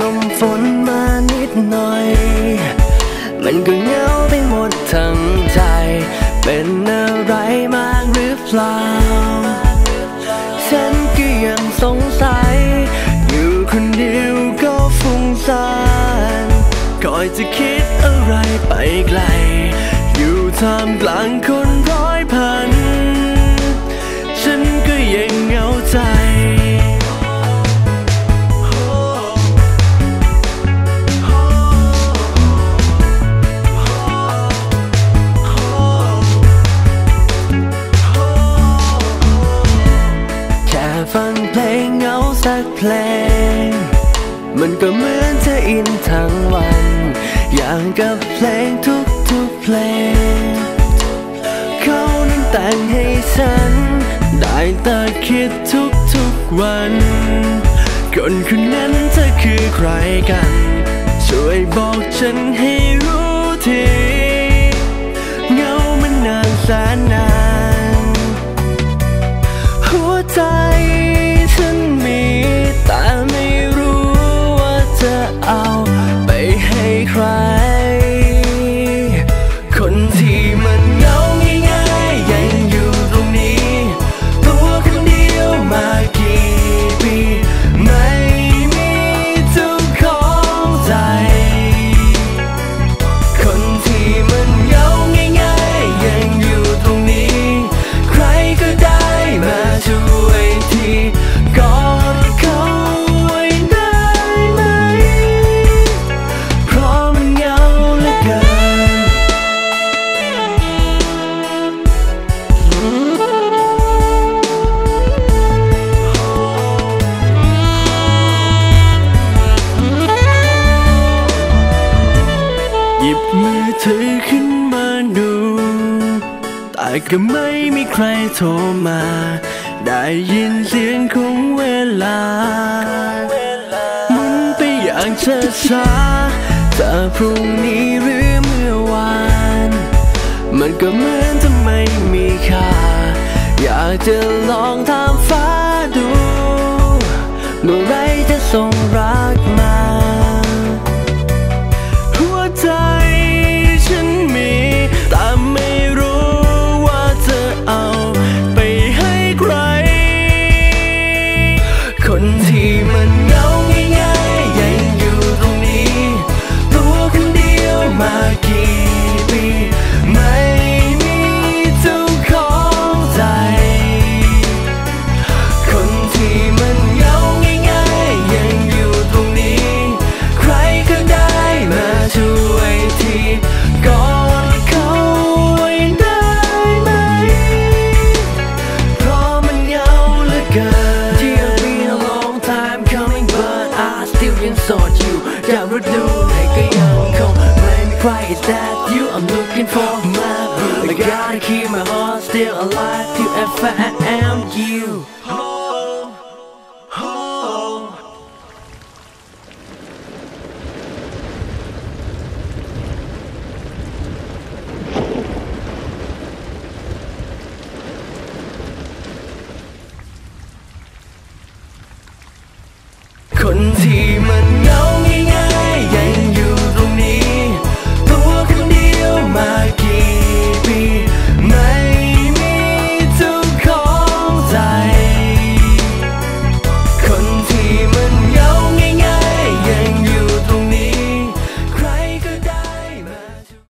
ลมฝนมานิดหน่อย มันก็เหงาไปหมดทั้งใจ เป็นอะไรมากหรือเปล่า ฉันก็ยังสงสัย อยู่คนเดียวก็ฟุ้งซ่านคอยจะคิดอะไรไปไกล อยู่ท่ามกลางคนร้อ เพลงเหงาสักเพลง มันก็เหมือนจะอินทั้งวัน อย่างกับเพลงทุกๆเพลง เขานั้นแต่งให้ฉัน ได้แต่คิดทุกๆวัน คนคนนั้นเธอคือใครกัน ช่วยบอกฉันให้รู้ทีเหงามันนานแสนนาน ก็ไม่มีใครโทรมา ได้ยินเสียงของเวลาหมุนไปอย่างช้าช้าแต่พรุ่งนี้หรือเมื่อวาน มันก็เหมือนจะไม่มีค่า อยากจะลองทำฟ้า still ยังโสดอยู่อยากรู้ดูไหนก็ยังคงไม่มีใคร Is that you I'm looking for my boo I gotta keep my heart still alive till I found you คนที่